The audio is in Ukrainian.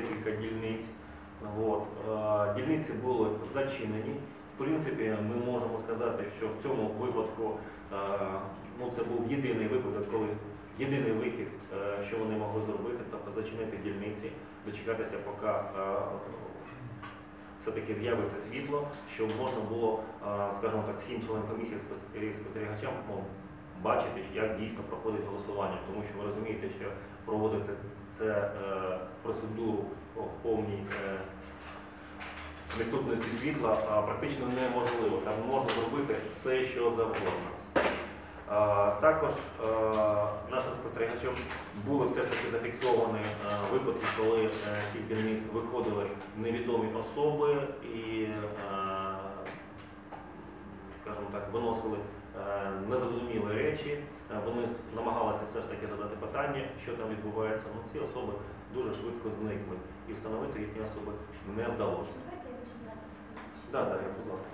декілька дільниць. От. Е, Дільниці були зачинені. В принципі, ми можемо сказати, що в цьому випадку е, ну, це був єдиний випадок, коли єдиний вихід, що вони могли зробити, тобто зачинити дільниці, дочекатися, поки все-таки з'явиться світло, щоб можна було, е, скажімо так, всім членам комісії спостерігачам ну, бачити, як дійсно проходить голосування, тому що ви розумієте, що проводити це е, процедуру в повній е, відсутності світла практично неможливо. Там можна зробити все, що завгодно. Також е, нашим спостерігачам були все ж таки зафіксовані випадки, коли з цих місць виходили невідомі особи і, скажімо так, виносили е, незрозумілі речі. Е, Вони намагалися все ж таки задати питання, що там відбувається. Ну, ці особи дуже швидко зникли і встановити їхні особи не вдалося. Давайте я починати. Да, да, я, будь ласка.